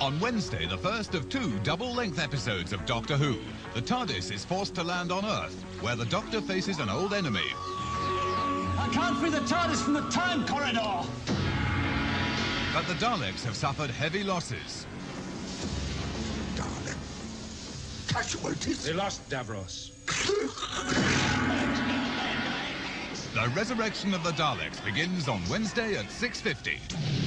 On Wednesday, the first of two double-length episodes of Doctor Who, the TARDIS is forced to land on Earth, where the Doctor faces an old enemy. I can't free the TARDIS from the time corridor! But the Daleks have suffered heavy losses. Dalek Casualties. They lost Davros. The resurrection of the Daleks begins on Wednesday at 6.50.